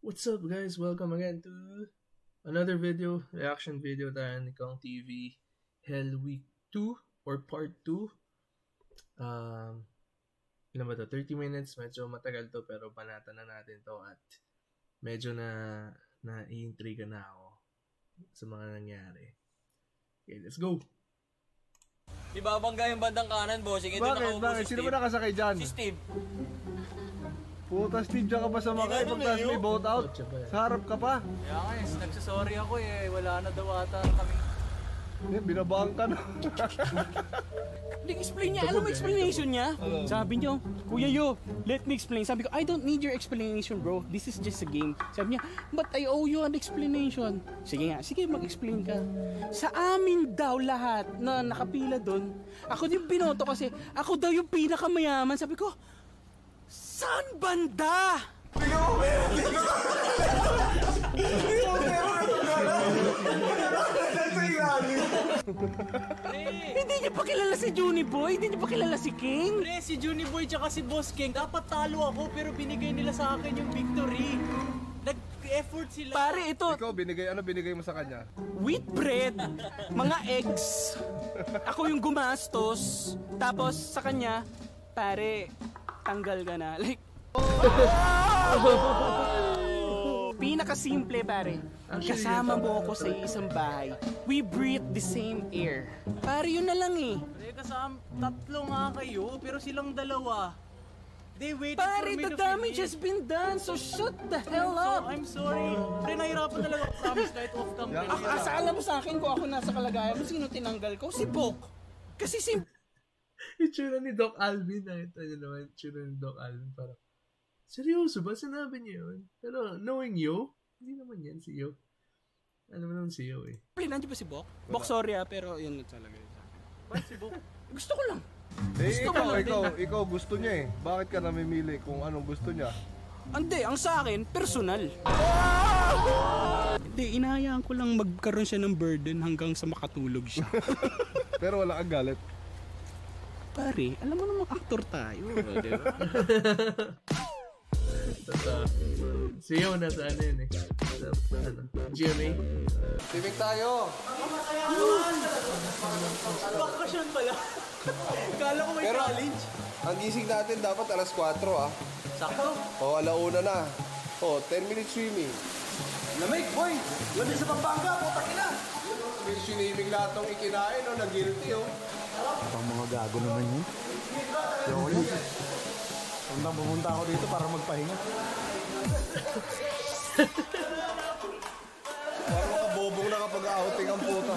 What's up guys? Welcome again to another video, reaction video tayo ni Kong TV Hell Week 2 or Part 2. Um, ilan ba to? 30 minutes. Medyo matagal to pero panatan na natin to at medyo na na-intriga na ako sa mga nangyari. Okay, let's go! Ibabangga yung bandang kanan, bossing. Ito Bakit? Bakit? si Sino ba nakasakay dyan? Si Steve. Puta, Steve, dyan ka pa sa makay. Hindi, Pagtas ano, may boat out. Sa harap ka pa. Kaya nga, eh, nagsasorry ako eh. Wala na daw ata kami. Eh, Binabahan ka na. Nag-explain niya. Alam mo explanation niya? Sabi niyo, Kuya Yo, let me explain. Sabi ko, I don't need your explanation, bro. This is just a game. Sabi niya, but I owe you an explanation. Sige nga, sige mag-explain ka. Sa amin daw lahat na nakapila doon, ako din binoto kasi ako daw yung pinakamayaman. Sabi ko, saan banda? Hindi niya pa kilala si Juni Boy, hindi niya pa kilala si King. Pre, si Juni Boy tsaka si Boss King, dapat talo ako pero binigay nila sa akin yung victory. Nag-effort sila. Pare, ito, Ikaw, binigay, ano binigay mo sa kanya? wheat bread, mga eggs. Ako yung gumastos. Tapos sa kanya, pare, tanggal ka na. Like, Pinakasimple pare. Kasama mo ako sa isang bahay. We breathe the same air. Pare, yun na lang eh. Pre, kasama, tatlo nga kayo, pero silang dalawa. They waited Pare, for me the to damage finish. has been done, so shut the hell So, up. I'm sorry. Pre, nahirapan talaga ako promise kahit off cam. Yeah. Ak asala mo sa akin kung ako nasa kalagayan mo, sino tinanggal ko? Si Bok. Kasi si Itsura ni Doc Alvin. Nakita niyo naman, itsura ni Doc Alvin. Parang, seryoso ba? Sinabi niya yun? Pero knowing you, hindi naman yan si Yo. Ano mo naman si Yo eh. nandiyo ba si Bok? Bok, sorry ah, pero yun talaga yun. Ba't si Bok? Gusto ko lang. Eh, Gusto ikaw, ikaw, ikaw, gusto niya eh. Bakit ka namimili kung anong gusto niya? Hindi, ang sa akin, personal. Hindi, inahayaan ko lang magkaroon siya ng burden hanggang sa makatulog siya. Pero wala kang galit. Pare, alam mo namang aktor tayo. di ba? Totoo. Si Yo nasa ano yun eh. Sa, ano, GMA. Timik tayo! Bakasyon pala. Kala ko may Pero- challenge. Ang gising natin dapat alas 4 ah. Sakto. O, alauna na. O, 10 minutes swimming. Lamig, boy. Lamig sa Pampanga, putak ina. May siniming lahat ng ikinain, no, na guilty, oh. Pang mga gago naman yun. Ayoko yun. Puntang pumunta ako dito para magpahinga. Parang mga bobong na kapag outing ang puta.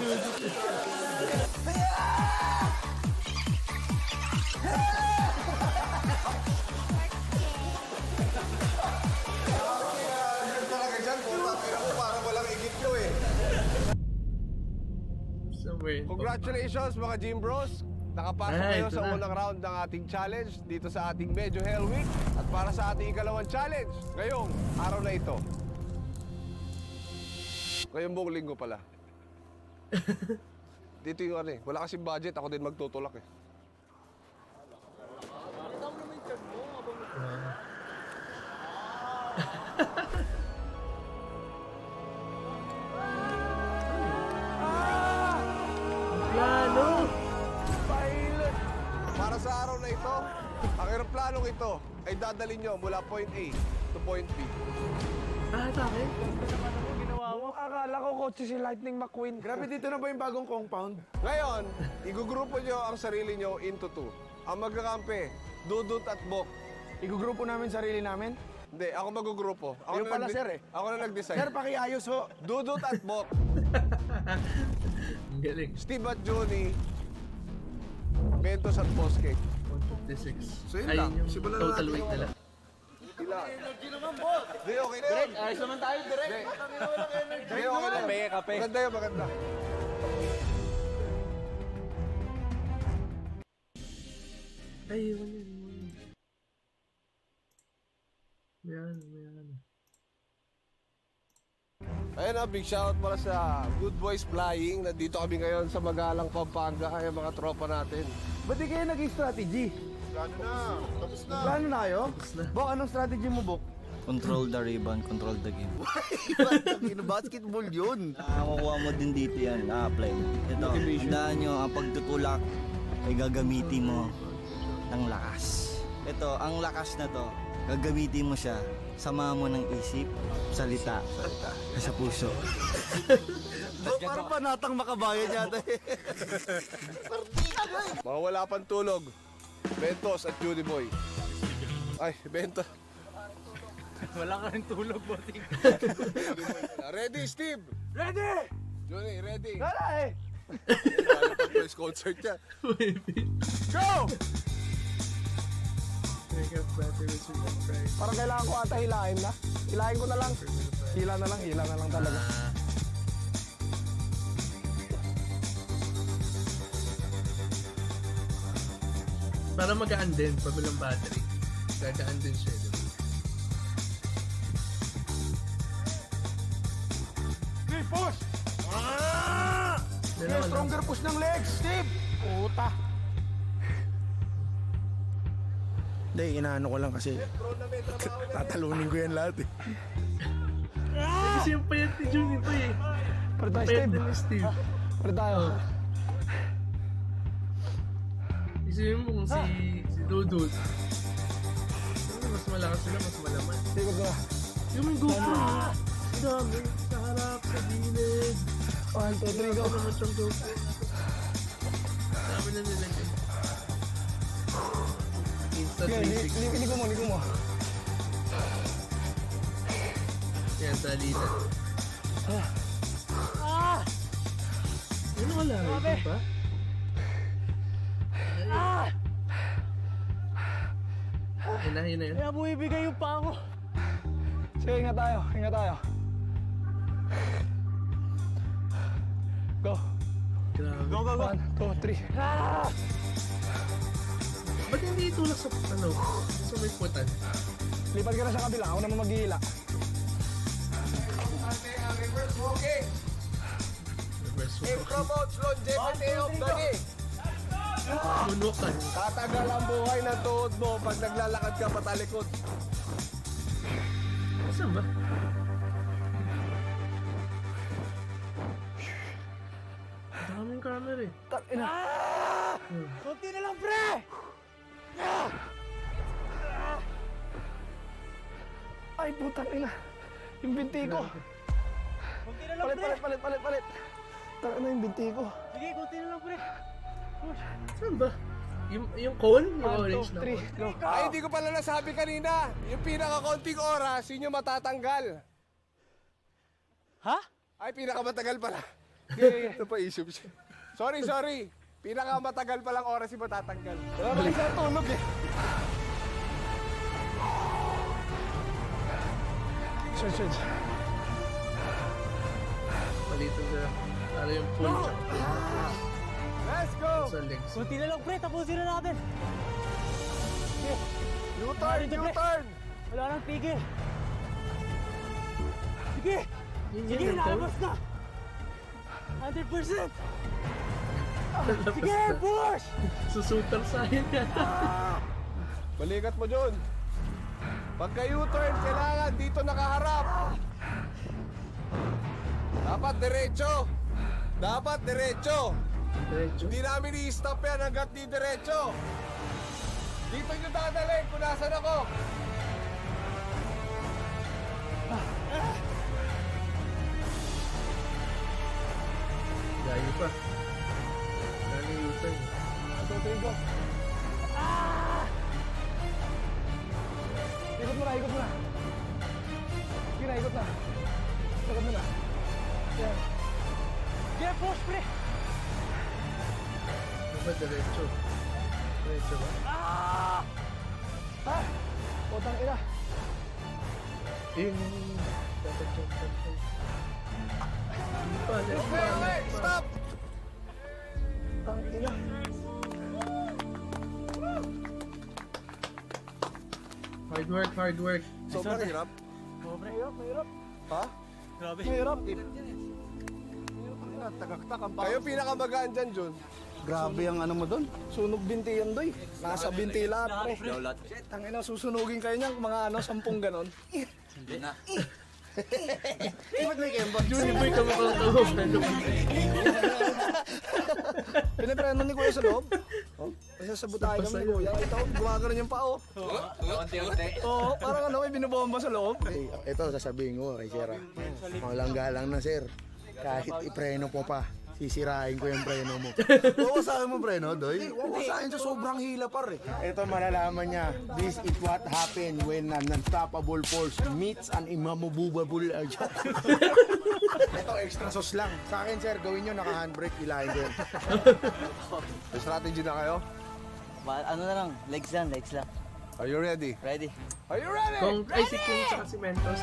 talaga In Congratulations mga Gym Bros! Nakapasok Ay, kayo ito sa na. unang round ng ating challenge dito sa ating Medyo Hell Week at para sa ating ikalawang challenge ngayong araw na ito. Ngayong buong linggo pala. dito yung ano eh, wala kasing budget, ako din magtutulak eh. Dadalhin nyo mula point A to point B. Ah, bakit? Akala ko kotse si Lightning McQueen. Grabe dito na ba yung bagong compound? Ngayon, igugrupo nyo ang sarili nyo into two. Ang magkakampi, Dudut at Bok. Igugrupo namin sarili namin. Hindi, ako magugrupo. Ako Yung pala, sir, eh. Ako na nag-decide. Sir, pakiayos ho. Dudut at Bok. Ang galing. Steve at Johnny. Bentos at Boss Cake. 156. So yun Ayun lang. yung Simulan na total natin weight yung nila. Ila. Hindi, okay na yun. Ayos naman tayo, direct. Hindi, okay na. Kape, kape. Maganda yun, maganda. Ay, yun yun. yun. May ano, may ano. Ayun na, big shout para sa Good Boys Flying. Nandito kami ngayon sa Magalang, Pampanga. Ay, mga tropa natin. Ba't di kayo naging strategy? Plano na. Tapos na. Plano na kayo? Tapos na. Anong strategy mo, Bok? Control the ribbon, control the game. Basketball yun. Makukuha mo din dito yan, na-apply. Ito, tandaan nyo, ang pagtutulak ay gagamitin mo ng lakas. Ito, ang lakas na to, gagamitin mo siya, sama mo ng isip, salita, salita, sa puso. Parang panatang makabayan yata eh. Mga wala pang tulog. Bentos at Judy Boy. Ay, Bentos. Wala ka rin tulog, bossing. Ready, Steve? Ready! Johnny, ready? Wala eh. Ano pag press concert niya? Go! Parang kailangan ko ata hilahin na. Hilahin ko na lang. Hila na lang, hila na lang talaga. Para magaan din, pabilang battery. Gagaan din siya. Di ba? Steve, push! Dalawa lang. Stronger push ng legs, Steve! Puta! Hindi, inaano ko lang kasi tatalunin ko yan lahat eh. Kasi yung payat ni Jun ito eh. Pero tayo, Steve. Pero tayo. Isipin mo kung si, si Dudut. Mas malakas sila, mas malaman. Mo na. Yung may GoPro. Ang dami. Sa harap, sa gilid. 1, 2, 3, go. Naman siyang GoPro. Dami na nila dyan. Insta Okay, li- 360. li- mo, ligo mo. Yan, salitan. Ah! Ano ka lang? Pa? Na, yun na yun. Kaya buibigay yung pa ako. Sige, ingat tayo, ingat tayo. Go. Grabe. Go, go, go. 1, 2, 3. Ba't hindi itulak sa, ano, sa may putan? Lipat ka na sa kabila, ako naman maghihila. Reverse walking. Reverse It walk. promotes longevity of the knee. Munukan. Tatagal ang buhay ng tuhod mo pag naglalakad ka patalikod. Saan ba? Daming camera eh. Ina. Kunti na lang, pre! Ay, putang ina. Yung binti ko. Kunti na lang, Palit, pre! palit, palit, palit, palit. Tanga na yung binti ko. Sige, kunti na lang, pre. Saan ba? Yung, yung cone? Yung 1, orange 2, na 3, cone. go. Ay, hindi ko pala nasabi kanina. Yung pinakakonting oras, yun yung matatanggal. Ha? Ay, pinakamatagal pala. Ito pa issue siya. Sorry, sorry. Pinakamatagal palang oras yung matatanggal. Wala ba isa tulog eh. Sure, sure. Palitan sila. Ano yung pull Let's go! sa legs. Kunti na lang, pre. Tapusin na natin. U-turn, U-turn! Wala nang tigil. Sige! Sige, nalabas na! 100%! Lalabas Sige, na. push! Susutar sa'yo yan. Balikat mo, John. Pagka U-turn, kailangan dito nakaharap. Dapat diretso. Dapat diretso. Diretso. Hindi namin i-stop yan hanggat di diretso. Dito nyo dadalhin kung nasan ako. Layo pa. Lalo yung U-turn. One, two, three, go. Ikot mo na, ikot mo na. Sige na, ikot na. Ikot mo na. Yan. Sige, push, pre! Ba diretso? Diretso ba? Ha? Putang ina. Yun. Dapat dapat. Pa, left pa, Okay, okay, pa. stop. Putang ina. Hard work, hard work. Sobrang hirap. Mahirap, mahirap. Ha? Grabe. Mahirap. Kayo pinakamagaan dyan, John. Grabe ang ano mo doon. Sunog binti yan doy. Nasa binti lahat pre. Shit, tangina susunugin kayo niyan mga ano sampung ganon. Hindi na. Ba't may kemba? Junior boy ka mukhang tawag. Pinapreno ni Kuya sa loob. Oh, kasi sa butahe kami ni Kuya. Ito, gumagano yung pao. Oo, parang ano, may binubomba sa loob. Ito sasabihin ko kay Sir. ah. Walang galang na Sir. Kahit ipreno po pa, sisirain ko yung preno mo. Bawasakin mo preno, doy. Bawasakin sa sobrang hila par eh. Ito malalaman niya. This is what happened when an unstoppable force meets an immovable uh, Ito extra sauce lang. Sa akin sir, gawin nyo naka-handbrake, ilahin ko. yun. May strategy na kayo? Ba- ano na lang, legs lang, legs lang. Are you ready? Ready? Are you ready? Kung, ay si King tsaka si Mentos.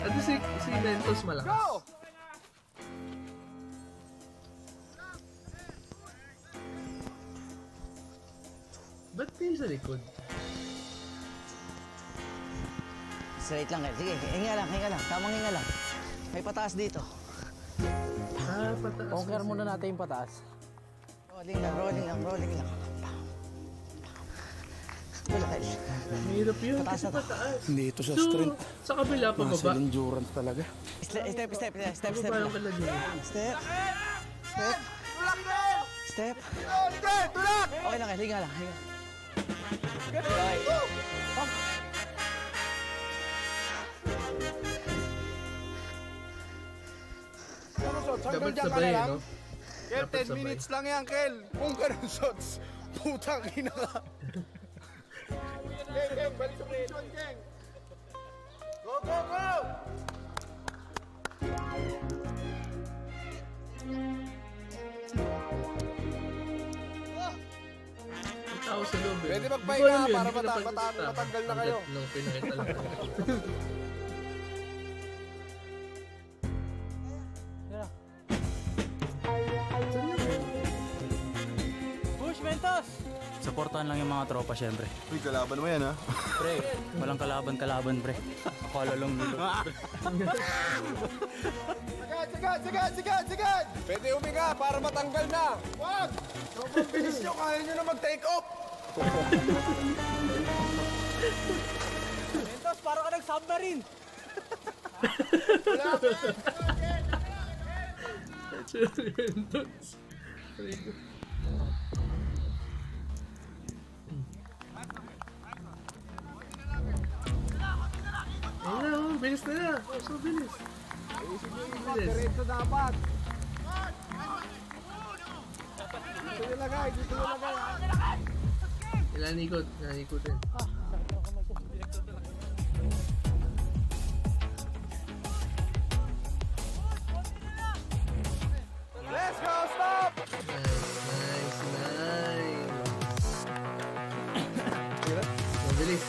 Ano si, si Mentos malakas. Go! Ba't kayo sa likod? Straight lang eh. Sige, hinga lang, hinga lang. Tamang hinga lang. May pataas dito. Ah, pataas. Conquer muna natin yung pataas. Rolling lang, rolling lang, rolling lang. Relax. Mahirap yun. Pataas Kasi na to. pataas. Hindi ito sa So, strength. sa kabila pa Muscle baba. endurance talaga. Step, step, step, step, step, step. Baba yung kalagay. Step. Step. Step. Okay lang, eh. hinga lang, hinga. Okay. Dapat sabay, no? Kel, Dapat 10 sabay. minutes lang yan, Kel. Kung ganun shots, putang ina ka. Keng, Keng, balik sa position, Keng. Go, go, go! Tao sa loob eh. Pwede magpahinga yun, para mata- mata- matanggal na kayo. Nung pinakita lang. Push, Mentos! Supportahan lang yung mga tropa syempre. Uy, kalaban mo yan, ha? Pre, walang kalaban-kalaban pre. Akala lang nilo. Sigad, sigad, sigad, sigad, sigad! Pwede huminga para matanggal na. Wag! Sobrang bilis nyo, kaya nyo na mag-take off! Mentos, parang ka nag-submarine! Mentos. Ayun na, oh, bilis na na. Oh, so bilis. Bilis. Dapat. Dito nyo lagay, dito Ilan ikot? Ilan ikotin? Let's go, stop! Nice, nice, nice. Mabilis.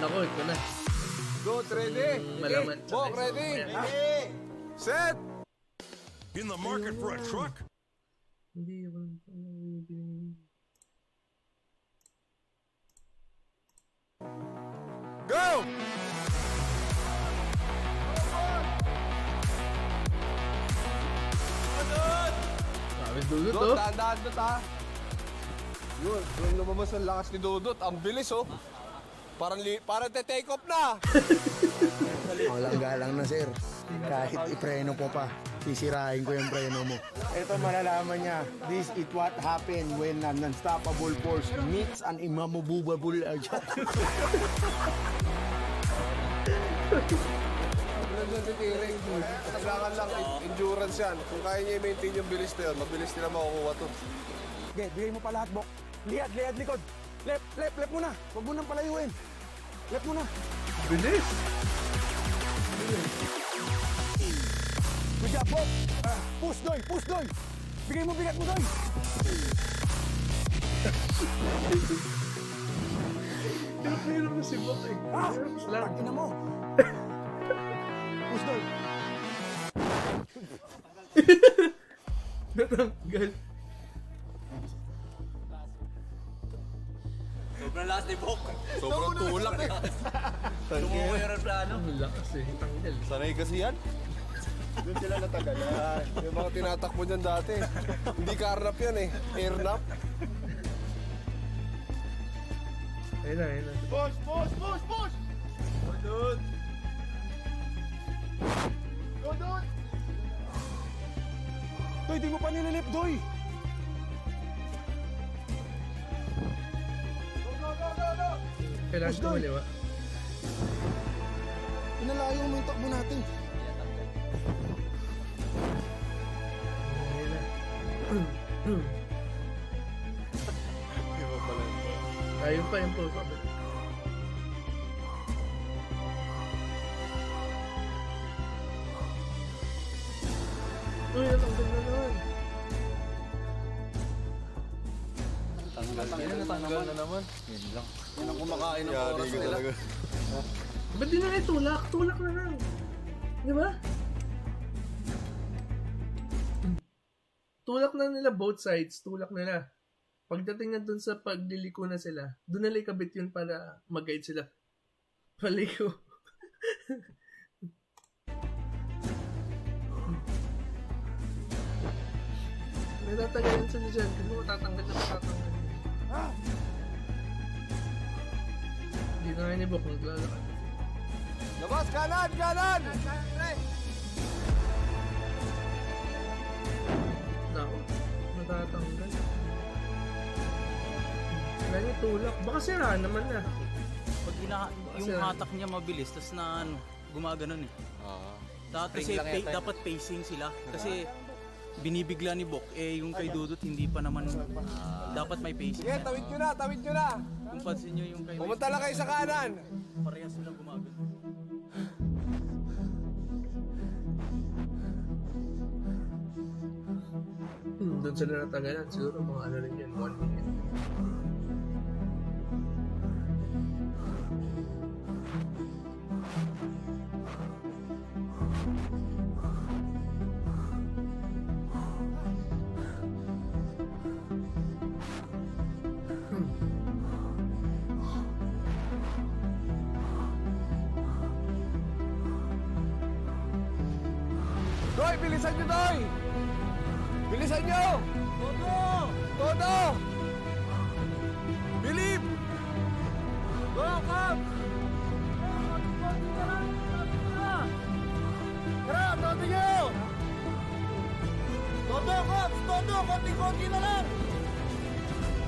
Naku, ito na. Good, ready? Malaman. Walk, ready? Set! In the market for a truck? Hindi, walang Go! Sabi dulot Dot, oh. daan-daan dot ha. Yun, yung lumabas ang lakas ni Dudut. Ang bilis oh. Parang, li- parang te-take off na. Walang galang na Sir. Kahit ipreno po pa, sisirain ko yung preno mo. Ito malalaman niya. This is what happened when an unstoppable force meets an immovable uh, Walang natitiring. Kailangan lang en- endurance yan. Kung kaya niya i-maintain yung bilis na yun, mabilis nila makukuha to. Okay, bigay mo pa lahat, Bok. Lihat, lihat, likod. Left, left, left muna. Huwag mo nang palayuin. Left muna. Bilis. Good job, Bok. Ah, push, Doy, push, Doy. Bigay mo bigat mo, Doy. Hirap na hirap na si Bok eh. Ah, Hirap tangina mo. push, Doy. Natanggal. Sobrang tulak eh. Ang lakas eh. Tanggal. Sanay kasi yan. Doon sila natagalan. Yung mga tinatakbo niyan dati. Hindi karnap yan eh. Airnap. Ayun na, ayun na. Push, push, push, push! Go doon! Go doon! Doy, di mo pa nililip, Doy! Go, go, go, go, go! Kailangan kumaliwa. Pinalayo mo yung takbo natin. Ayun pa yung po. Sabi. Uy, natanggal na naman. Yan ang kumakain ng oras nila. Ba't di na kayo tulak? Tulak na lang. Di ba? Tulak na nila both sides. Tulak nila. Pagdating na dun sa pagliliko na sila, dun nila ikabit yun para mag-guide sila. Paliko. Natatagalan sila dyan. Kung mo tatanggal na matatanggal. Hindi na nga ni Bok naglalakad. Labas, kanan, kanan! Nako, natatanggal. Niya tulak. Baka sira naman na. Pag ina yung Kasi- hatak niya mabilis, tas na ano, gumaganon eh. Oo. Dapat kasi pa- dapat pacing sila. Kasi binibigla ni Bok, eh yung kay Dudut hindi pa naman dapat may pacing. Sige, tawid nyo na, tawid nyo na! Kung pansin nyo yung kay Pumunta lang kayo sa kanan! parehas sila gumaganon. Siguro mga ano rin yun, one minute. Doy, bilisan nyo, Doy! Bilisan nyo! Todo! Todo! Bilib! Go, come! Tara, todo nyo! Todo, Cops! Todo! Konti-konti na lang!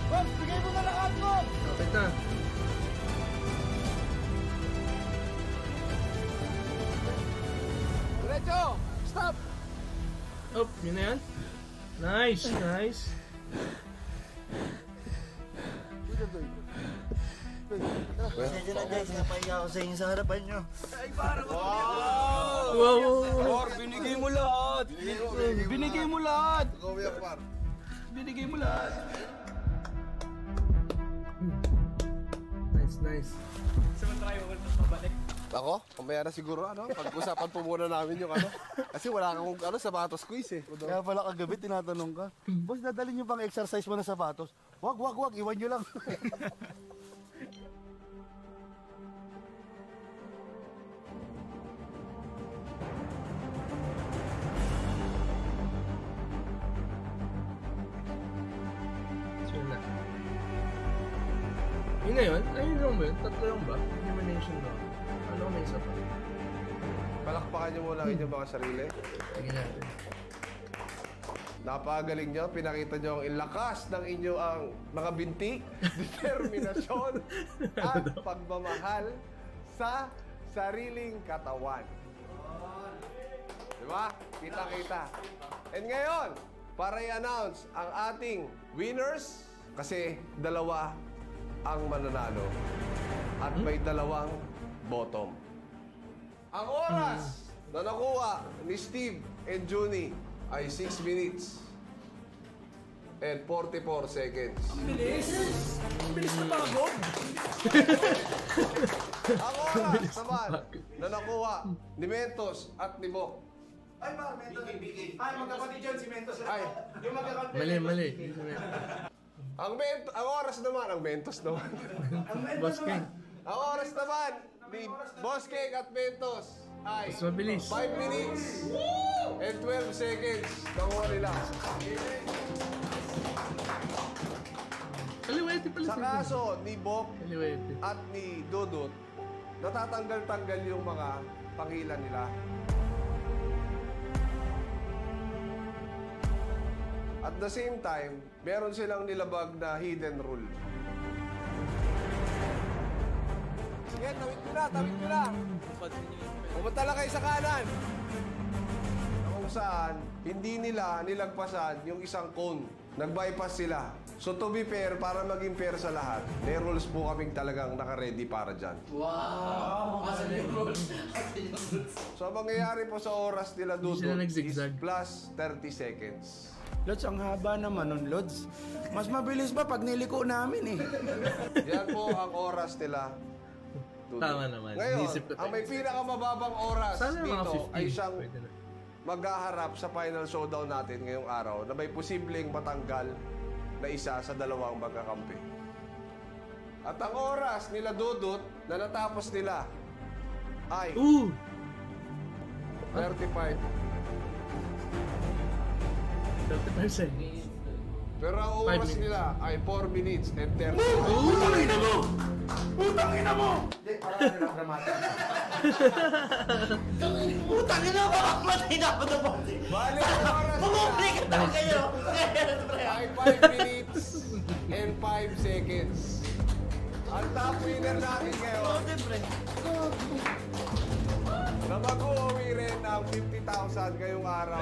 Cops, bigay mo na lahat, Cops! Kapit na. Diretso! Stop! Oh, yun na yan. Nice, nice. Pasensya na guys, napahiya ako sa inyo sa harapan nyo. Wow, wow, wow. Or, binigay mo lahat! Binigay mo lahat! Binigay mo lahat! Nice, nice. Ako? Mamaya na siguro ano, pag-usapan po muna namin yung ano. Kasi wala akong ano, sapatos quiz eh. Kaya pala kagabi tinatanong ka, Boss, dadalhin niyo bang exercise mo na sapatos? Wag, wag, wag, iwan niyo lang. Yun na. Yun na yun? Ayun lang ba yun? Tatlo lang ba? Elimination lang. Isa pa? Palakpakan niyo muna ang inyong mga sarili. Tingnan natin. Napakagaling niyo. Pinakita niyo ang ilakas ng inyo ang mga binti, determinasyon, at pagmamahal sa sariling katawan. Di ba? Kita-kita. And ngayon, para i-announce ang ating winners, kasi dalawa ang mananalo at may dalawang bottom. Ang oras na nakuha ni Steve and Junie ay 6 minutes and 44 seconds. Ang bilis! Ang bilis na pagod! Ang oras naman na nakuha ni Mentos at ni Bok Ay, ba, Mentos. Ay, magkapatid dyan si Mentos. ay Yung magkakapatid. Mali, mali. Ang Ment- ang oras naman ang Mentos naman. Boss King. ang oras naman ni Boss Cake at Mentos ay Mas mabilis. 5 minutes and 12 seconds. Nakuha nila. Kaliwete pala Sa si kaso ni Bok Kaliwete. at ni Dudut, natatanggal-tanggal yung mga pangilan nila. At the same time, meron silang nilabag na hidden rule. Sige, tawid ko na, tawid ko na. Pumunta lang kayo sa kanan. Na Kung saan, hindi nila nilagpasan yung isang cone. Nag-bypass sila. So to be fair, para maging fair sa lahat, may rules po kaming talagang naka-ready para dyan. So ang mangyayari po sa oras nila dito sila is nag-zigzag. plus 30 seconds. Lods, ang haba naman nun, Lods. Mas mabilis ba pag niliko namin eh? Yan po ang oras nila. Dudut. Tama naman. Ngayon, Inisip ko ang may pinakamababang oras Sana dito 15. ay siyang maghaharap sa final showdown natin ngayong araw na may posibleng matanggal na isa sa dalawang magkakampi. At ang oras nila Dudut na natapos nila ay Ooh! 35. 35 seconds. Pero ang Five oras minutes. nila ay 4 minutes and 30 Putang ina mo! Putang ina mo! Hindi, parang nilang dramatic. Putang ina mo! Matay na ako na Bali, ang oras nila ka na kayo! ay 5 minutes and 5 seconds. Ang top winner natin ngayon na mag-uwi rin ng 50,000 ngayong araw.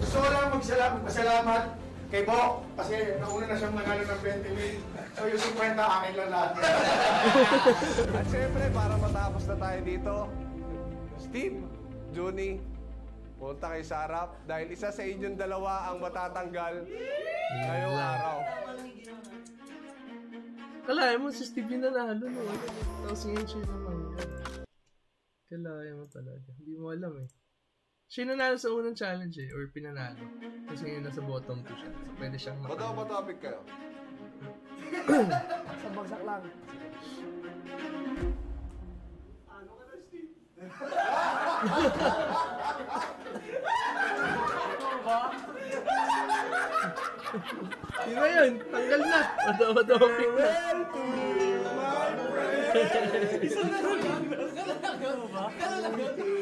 Gusto ko lang magsalamat, pasalamat kay Bo kasi nauna na siyang manalo ng 20 mil. So yung 50 akin lang lahat. At syempre, para matapos na tayo dito, Steve, Juni, punta kay Sarap dahil isa sa inyong dalawa ang matatanggal ngayong araw. Kalahin mo si Steve yung nanalo no. Tapos ngayon siya naman. Kalahin mo talaga. Hindi mo alam eh. Siya yung nanalo sa unang challenge eh. Or pinanalo. Tapos ngayon nasa bottom 2 siya. So pwede siyang Bato ba topic kayo? Sa bagsak lang. Yun na yun. Tanggal na. Topic na.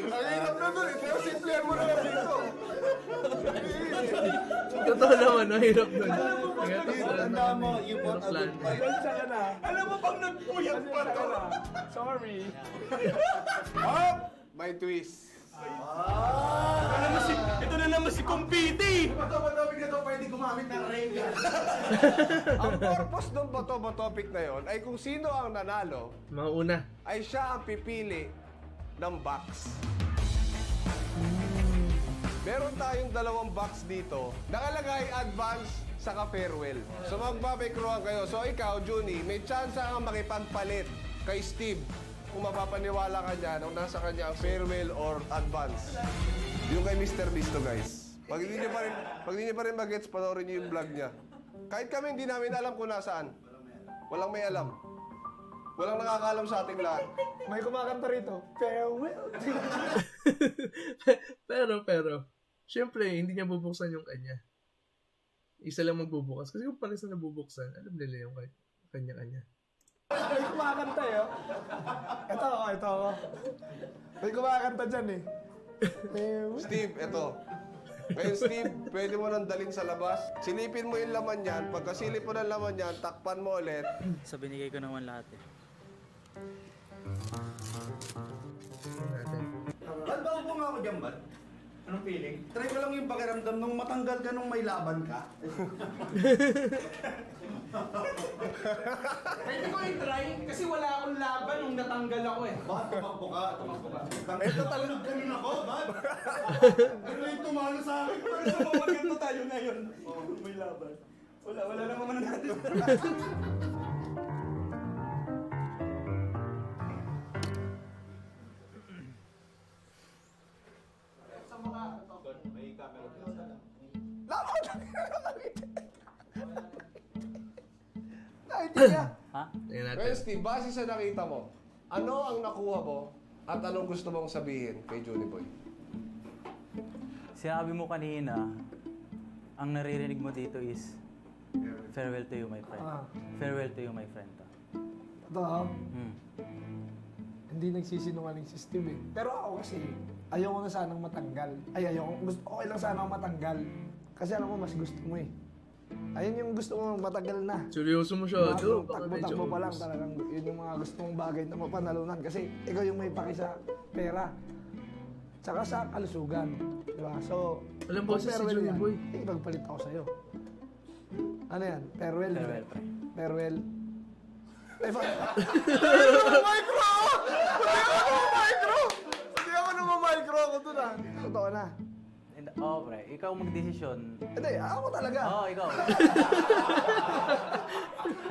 Ang hirap na pero simple mo na lang dito. Totoo naman. Ang hirap nun. Kaya tapos Tanda mo, you bought a good fight. Pasensya ka na. Alam mo bang nagpuyat pa to? na. Sorry. Oh, may twist. Ito na naman si Kumpiti! Bato ba topic na to pwede gumamit ng rain gun? Ang purpose ng bato ba topic na yon ay kung sino ang nanalo, Mauna. ay siya ang pipili ng box. Meron tayong dalawang box dito. Nakalagay advance saka farewell. So magbabekruhan kayo. So ikaw, Juni, may chance kang makipagpalit kay Steve kung mapapaniwala ka niya nung nasa kanya ang farewell or advance. Yung kay Mr. Beast to, guys. Pag hindi niyo pa rin, pag hindi niyo pa rin mag-gets, panoorin niyo yung vlog niya. Kahit kami hindi namin alam kung nasaan. Walang may alam. Walang nakakaalam sa ating lahat. May kumakanta rito. Farewell. pero, pero, syempre, hindi niya bubuksan yung kanya. Isa lang magbubukas. Kasi kung pares na nabubuksan, alam nila yung kay- kanya-kanya. May kumakanta eh. oh. Ito ako, ito ako. May kumakanta dyan eh. Farewell. Steve, eto. Ngayon, Steve, pwede mo nang dalhin sa labas. Silipin mo yung laman yan. Pagkasilip mo ng laman yan, takpan mo ulit. Sa binigay ko naman lahat eh. Ba't ba upo nga ako dyan? Anong feeling? Try ko lang yung pakiramdam nung matanggal ka nung may laban ka. Pwede ko i-try kasi wala akong laban nung natanggal ako eh. Bad, tumakbo ka, tumakbo ka. Ito talagang ganun ako, Bad. Ano yung tumalo sa akin? Pero sa mga ganito tayo ngayon. Oh, may laban. Wala, wala naman mananalo. Ha? Tingnan natin. Steve, base sa nakita mo, ano ang nakuha mo at anong gusto mong sabihin kay Junie Boy? Sinabi mo kanina, ang naririnig mo dito is, farewell to you, my friend. Ah. Farewell to you, my friend. Ito ah, Hmm. hindi nagsisinungaling si Steve eh. Pero ako kasi, ayoko na sanang matanggal. Ay, ayoko. Gusto, okay lang sana ako matanggal. Kasi alam mo, mas gusto mo eh. Ayun yung gusto mo matagal na. Seryoso mo siya, do. Baka medyo Takbo-takbo pa lang talagang yun yung mga gusto mong bagay na mapanalunan. Kasi ikaw yung may paki sa pera. Tsaka sa kalusugan. Di ba? So, Alam kung boses si yan, Boy. Eh, ipagpalit ako sa'yo. Ano yan? Farewell. Farewell. Farewell. Fa- Hindi ako micro! Hindi ako micro! Hindi ako micro ako dun ah. Totoo na. And, oh, pre, ikaw magdesisyon. Hindi, ako talaga. Oo, oh, ikaw.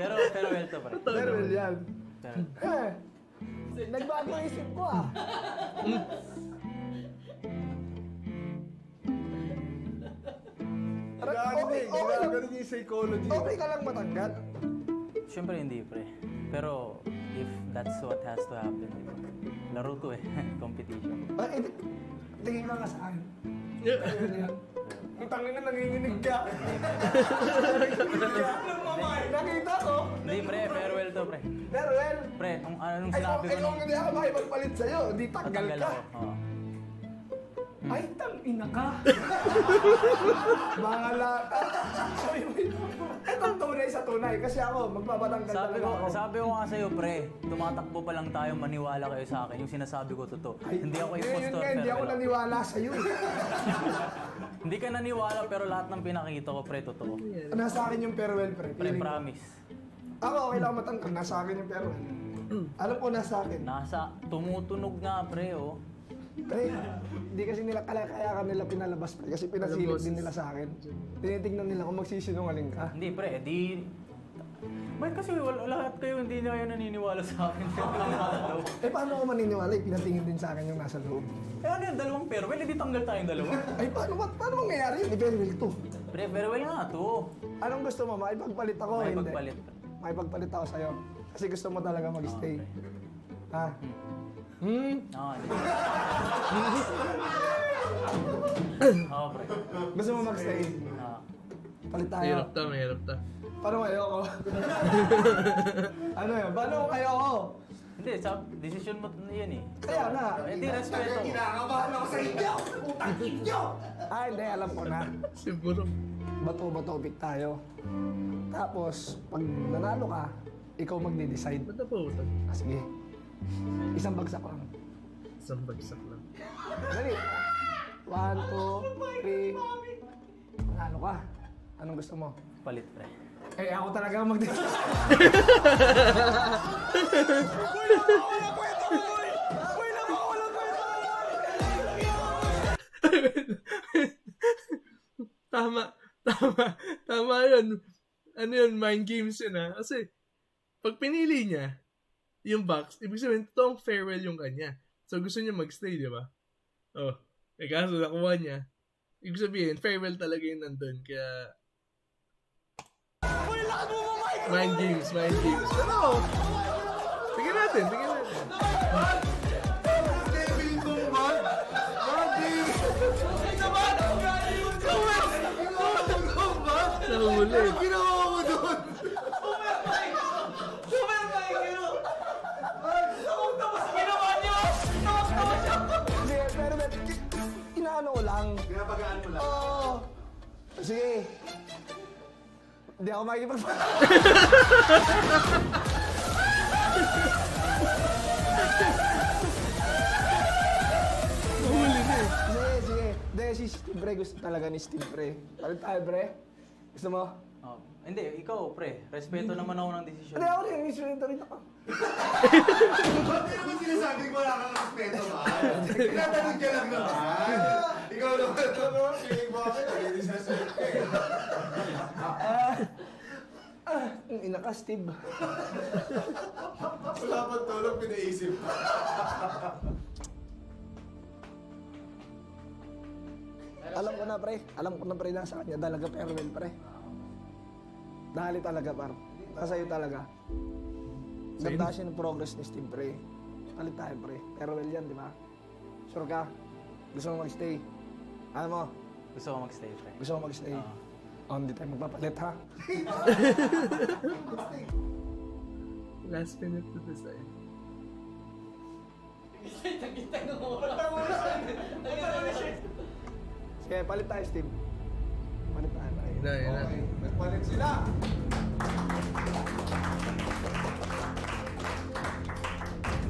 pero farewell to, pre. Farewell yan. Farewell. Eh, nagbago ang isip ko ah. Gano'n okay, eh, okay, lang, yung psychology. okay ka lang matanggal. Siyempre hindi, pre. Pero, if that's what has to happen? Laro to eh. Competition. Ah, eh, tingin ka nga sa Ang tangin na nanginginig ka. Nanginginig ka. Nakita ko. Hindi, pre. Farewell to, pre. Farewell. Pre, ang anong Ay, sinabi kung, ko nung... kung hindi ako makipagpalit sa'yo, di tanggal ka. ako. Oo. Ay, tang ina ka. Mga Sabi mo, Itong tunay sa tunay. Kasi ako, magpapatanggal Sabi talaga ko, ako. sabi ko nga sa'yo, pre, tumatakbo pa lang tayo, maniwala kayo sa akin. Yung sinasabi ko totoo. hindi ako Yun, yun impostor, nga, hindi ako farewell. naniwala sa'yo. Hindi ka naniwala, pero lahat ng pinakita ko, pre, totoo. Nasa akin yung farewell, pre. Pre, promise. Ako, okay lang matangkal. Nasa akin yung farewell. Alam ko nasa akin. Nasa, tumutunog nga, pre, oh. Pre, hindi kasi nila kaya, kaya ka nila pinalabas, pre. Kasi pinasilip din nila sa akin. Tinitignan nila kung magsisinungaling ka. Hindi, pre, di... May kasi wala, lahat kayo hindi na kayo naniniwala sa akin. Eh, paano ako maniniwala? Eh, pinatingin din sa akin yung nasa loob. eh ano yung dalawang farewell? Hindi tanggal tayong dalawa. Ay, paano, ba, paano mangyayari yun? Eh, farewell to. Pre, farewell nga to. Anong gusto mo? Makipagpalit ako? May hindi? Makipagpalit ako sa'yo. Kasi gusto mo talaga mag-stay. Okay. Ha? Hmm? Oo, hindi. Oo, pre. Gusto mo mag-stay? Ah. Palit tayo. Mahirap ta, mahirap ta. Paano ayoko? ano yun? Paano ayoko? Hindi, sa decision mo yan eh. Kaya nga. Eh, di respeto. Kinakabahan ako sa inyo! Putang inyo! Ah, hindi. Alam ko na. Siguro. Bato-bato pick tayo. Tapos, pag nanalo ka, ikaw magde-decide. Ba't na po utang? Ah, sige. Isang bagsak lang. Isang bagsak lang. Dali. One, two, three. Nanalo ka. Anong gusto mo? Palit, pre. Eh, ako talaga ang mag-decide. tama, tama, tama yun. Ano yun, mind games yun ha. Kasi, pag pinili niya, yung box, ibig sabihin, totoong farewell yung kanya. So, gusto niya magstay, di ba? Oh, eh kaso nakuha niya. Ibig sabihin, farewell talaga yung nandun. Kaya, mind games, mind games. Pero, tingnan natin, tingnan natin. Nahuli. Ginawa mo doon! Sige. Hindi ako makikipag... Nahuli na eh. Sige, sige. Hindi, si Steve Pre gusto talaga ni Steve Pre. Palit tayo, Pre. Gusto mo? Oh. Hindi, ikaw, pre. Respeto naman ako ng desisyon. Hindi, ako rin. Insurance rin ako. Bakit naman sinasabi ko wala kang respeto ba? Tinatanong ka lang naman. Ikaw naman, ano, feeling mo ako, nag-disrespect ka eh. Ang ina ka, Steve. Wala pang tulog, pinaisip. Alam ko na, pre. Alam ko na, pre, na sa kanya talaga farewell, pre. Dali talaga, par. Nasa iyo talaga. Ganda kasi ng progress ni Steve, pre. Palit tayo, pre. Pero well yan, di ba? Sure ka? Gusto mo mag-stay? Ano mo? Gusto ko magstay, pre. Gusto mo mag-stay? Oh, hindi tayo magpapalit, ha? Last minute to decide. Sige, palit tayo, Steve. Palit tayo, pre. Yun na, Nagpalit sila.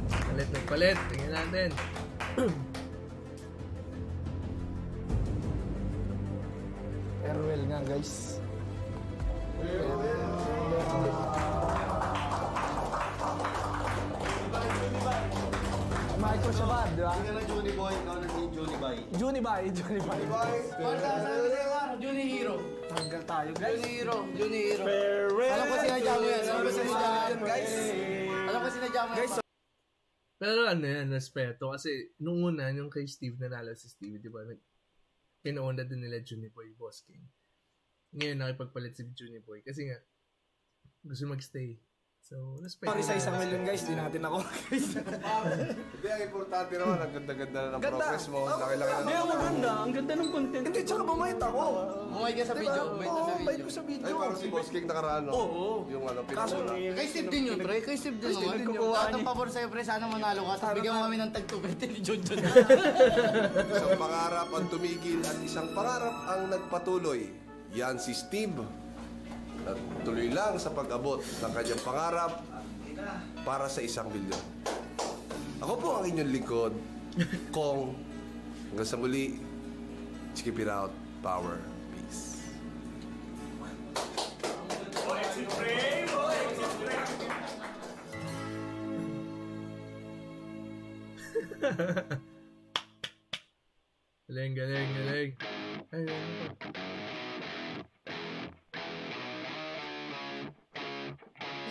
Palit, nagpalit. Tingnan natin. Farewell nga, guys. Michael Shabbat, di ba? Hindi na Johnny Boy, ikaw na si Johnny Boy. Johnny Bay, Johnny Bay. Junior Hero. Tanggal tayo, guys. Junior Hero. Alam ko sinadya mo yan. Alam ko sinadya mo yan, guys. Alam ko sinadya mo yan. Pero ano yan, respeto. Kasi nung una, yung kay Steve, nanalo si Steve, di ba? Nag, pinuuna din nila Junior Boy, Boss King. Ngayon, nakipagpalit si Junior Boy. Kasi nga, gusto magstay. So, respeto. Sorry sa isang milyon, guys. Di natin ako, guys. Hindi, ang importante naman, ang ganda-ganda na ng progress mo. Laki-laki na Hindi, ang maganda. Ang ganda ng content. Hindi, tsaka bumait ako. Bumay ka sa video. Bumay ka Oo, sa bait video. ko sa video. Ay, parang si Boss King nakaraan, no? Oo. Yung ano, Kaso, pinakuna. Kay Steve din yun, pre. Kay Steve din naman. Lahat ng pabor sa'yo, pre. Sana manalo ka. Tapos bigyan mo kami ng tag 250 ni John John. Isang pangarap ang tumigil at isang pangarap ang nagpatuloy. Yan si Steve. Nagtuloy lang sa pag-abot ng kanyang pangarap para sa isang milyon. Ako po ang inyong lingkod, Kong. Hanggang sa muli, keep it out, power, peace. Galing, galing, galing. Ay, ano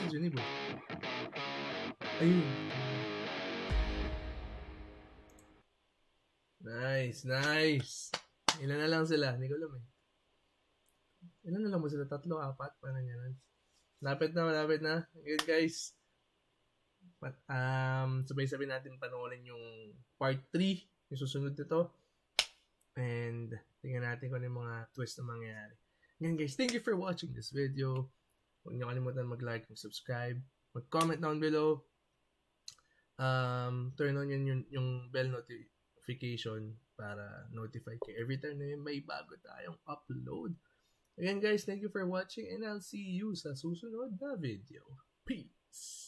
ba? Ay, Johnny Boy. Ayun. Nice, nice. Ilan na lang sila? Hindi ko alam eh. Ilan na lang mo sila? Tatlo, apat? Parang yan. Lapit na, malapit na. Good guys. But, um, sabay-sabay natin panoorin yung part 3, yung susunod nito. And, tingnan natin kung ano yung mga twist na mangyayari. Ngayon guys, thank you for watching this video. Huwag niyo kalimutan mag-like, mag-subscribe, mag-comment down below. Um, turn on yun yung, yung bell notification para notify kayo every time na may bago tayong upload. Again guys, thank you for watching and I'll see you sa susunod na video. Peace!